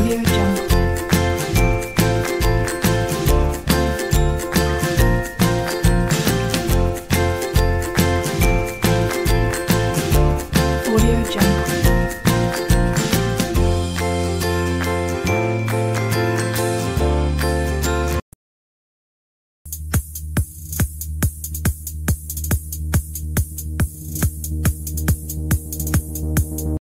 Audio Jungle.